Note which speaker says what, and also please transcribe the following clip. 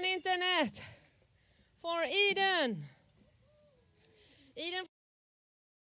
Speaker 1: on internet for Eden. Eden